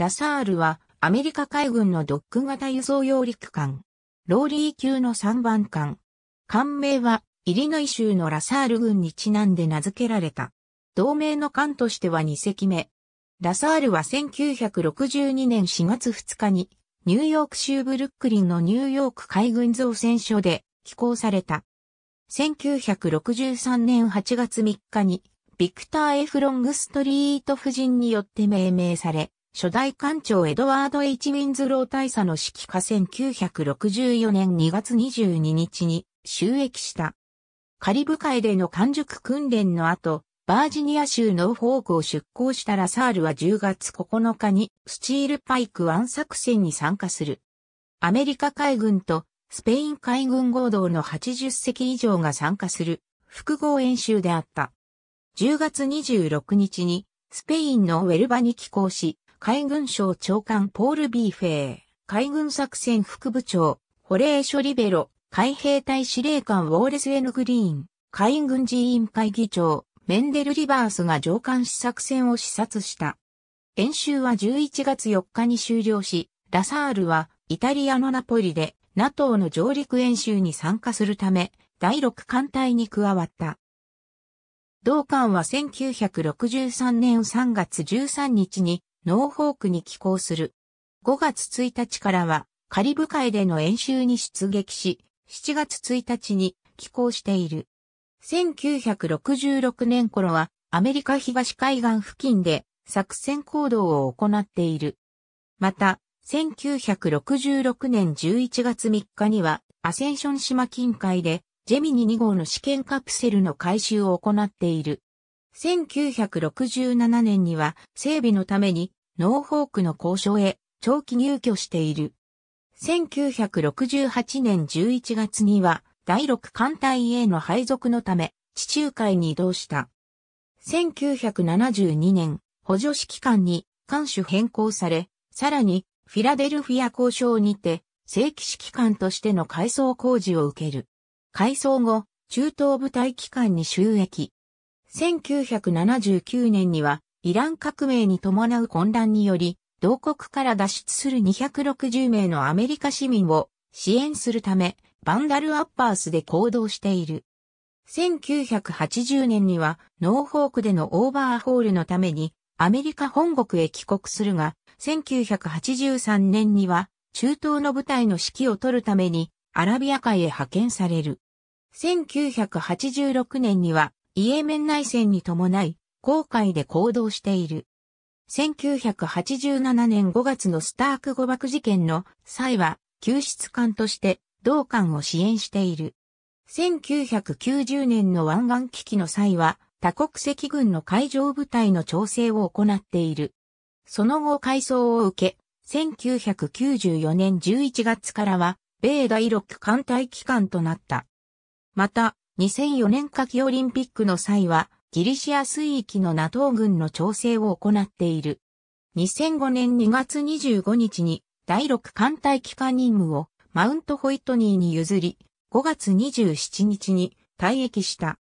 ラサールはアメリカ海軍のドック型輸送用陸艦。ローリー級の3番艦。艦名はイリノイ州のラサール軍にちなんで名付けられた。同盟の艦としては2隻目。ラサールは1962年4月2日にニューヨーク州ブルックリンのニューヨーク海軍造船所で寄港された。1963年8月3日にビクター・ F・ロングストリート夫人によって命名され、初代艦長エドワード・ H・ ウィンズロー大佐の指揮下1964年2月22日に就役した。カリブ海での慣熟訓練の後、バージニア州ノーフォークを出港したラサールは10月9日にスチールパイク1作戦に参加する。アメリカ海軍とスペイン海軍合同の80隻以上が参加する複合演習であった。10月26日にスペインのウェルバに寄港し、海軍省長官ポール・ビーフェー、海軍作戦副部長、ホレーショ・リベロ、海兵隊司令官ウォーレス・エヌ・グリーン、海軍事委員会議長、メンデル・リバースが上官視作戦を視察した。演習は11月4日に終了し、ラサールはイタリアのナポリで NATO の上陸演習に参加するため、第6艦隊に加わった。同艦は1963年3月13日にノーフォークに寄港する。5月1日からはカリブ海での演習に出撃し、7月1日に寄港している。1966年頃はアメリカ東海岸付近で作戦行動を行っている。また、1966年11月3日にはアセンション島近海でジェミニ2号の試験カプセルの回収を行っている。1967年には整備のためにノーフォークの交渉へ長期入居している。1968年11月には第6艦隊への配属のため地中海に移動した。1972年補助指揮官に艦首変更され、さらにフィラデルフィア交渉にて正規指揮官としての改装工事を受ける。改装後、中東部隊機関に収益。1979年には、イラン革命に伴う混乱により、同国から脱出する260名のアメリカ市民を支援するため、バンダルアッパースで行動している。1980年には、ノーフォークでのオーバーホールのために、アメリカ本国へ帰国するが、1983年には、中東の部隊の指揮を取るために、アラビア海へ派遣される。1986年には、イエメン内戦に伴い、航海で行動している。1987年5月のスターク誤爆事件の際は、救出艦として同艦を支援している。1990年の湾岸危機の際は、多国籍軍の海上部隊の調整を行っている。その後改装を受け、1994年11月からは、米第6艦隊機関となった。また、2004年夏季オリンピックの際は、ギリシア水域の NATO 軍の調整を行っている。2005年2月25日に第6艦隊機関任務をマウントホイットニーに譲り、5月27日に退役した。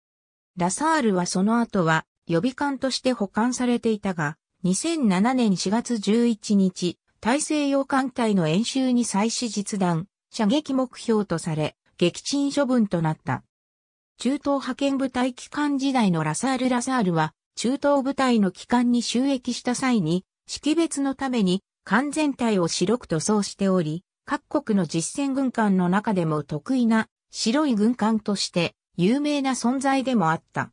ラサールはその後は予備艦として保管されていたが、2007年4月11日、大西洋艦隊の演習に再始実弾、射撃目標とされ、撃沈処分となった。中東派遣部隊機関時代のラサール・ラサールは、中東部隊の機関に収益した際に、識別のために、艦全体を白く塗装しており、各国の実戦軍艦の中でも得意な白い軍艦として有名な存在でもあった。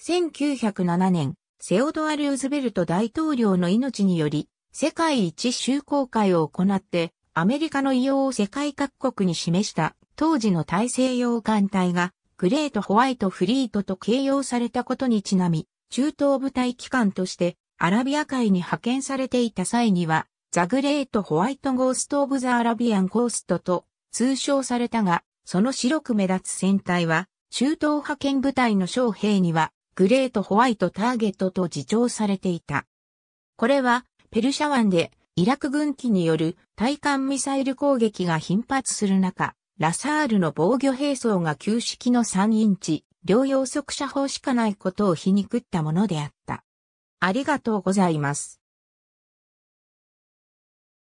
1907年、セオドア・ルーズベルト大統領の命により、世界一周航会を行って、アメリカの異様を世界各国に示した当時の大西洋艦隊がグレートホワイトフリートと形容されたことにちなみ、中東部隊機関としてアラビア海に派遣されていた際には、ザ・グレート・ホワイト・ゴースト・オブ・ザ・アラビアン・コーストと通称されたが、その白く目立つ船体は、中東派遣部隊の将兵には、グレート・ホワイト・ターゲットと自重されていた。これは、ペルシャ湾でイラク軍機による対艦ミサイル攻撃が頻発する中、ラサールの防御兵装が旧式の3インチ、両用速射砲しかないことを皮肉ったものであった。ありがとうございます。